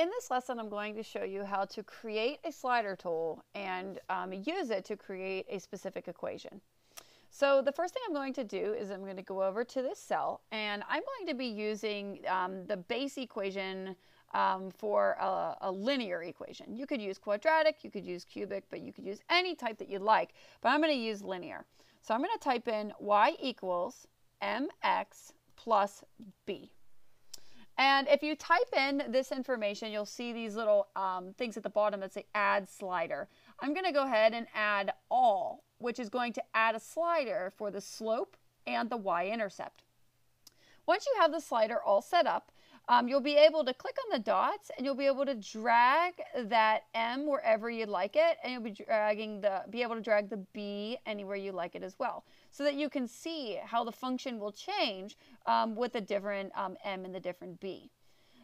in this lesson, I'm going to show you how to create a slider tool and um, use it to create a specific equation. So the first thing I'm going to do is I'm going to go over to this cell and I'm going to be using um, the base equation um, for a, a, linear equation. You could use quadratic, you could use cubic, but you could use any type that you'd like, but I'm going to use linear. So I'm going to type in y equals mx plus b. And if you type in this information, you'll see these little um, things at the bottom that say add slider. I'm going to go ahead and add all, which is going to add a slider for the slope and the y-intercept. Once you have the slider all set up, um, you'll be able to click on the dots and you'll be able to drag that M wherever you'd like it and you'll be dragging the be able to drag the B anywhere you like it as well so that you can see how the function will change um, with the different um, M and the different B.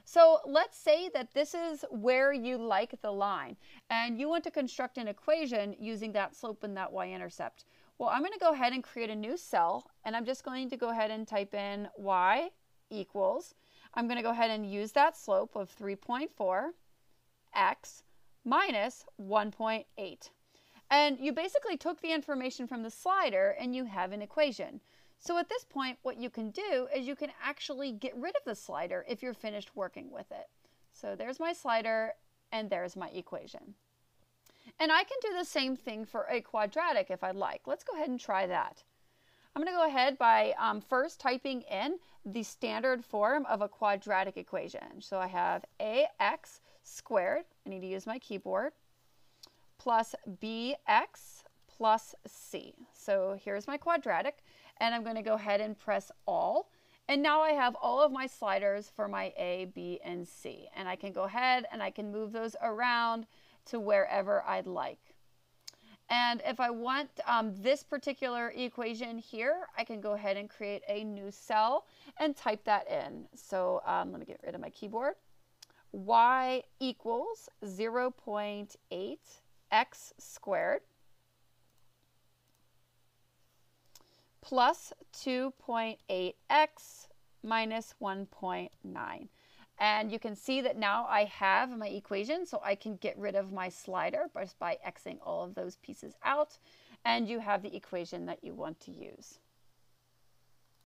So let's say that this is where you like the line and you want to construct an equation using that slope and that y-intercept. Well, I'm going to go ahead and create a new cell and I'm just going to go ahead and type in y equals I'm going to go ahead and use that slope of 3.4 x minus 1.8. And you basically took the information from the slider and you have an equation. So at this point, what you can do is you can actually get rid of the slider if you're finished working with it. So there's my slider and there's my equation. And I can do the same thing for a quadratic if I'd like. Let's go ahead and try that. I'm going to go ahead by um, first typing in the standard form of a quadratic equation. So I have ax squared, I need to use my keyboard, plus bx plus c. So here's my quadratic, and I'm going to go ahead and press all. And now I have all of my sliders for my A, B, and C. And I can go ahead and I can move those around to wherever I'd like. And if I want um, this particular equation here, I can go ahead and create a new cell and type that in. So um, let me get rid of my keyboard. y equals 0 0.8 x squared plus 2.8x minus 1.9. And you can see that now I have my equation, so I can get rid of my slider just by xing all of those pieces out, and you have the equation that you want to use.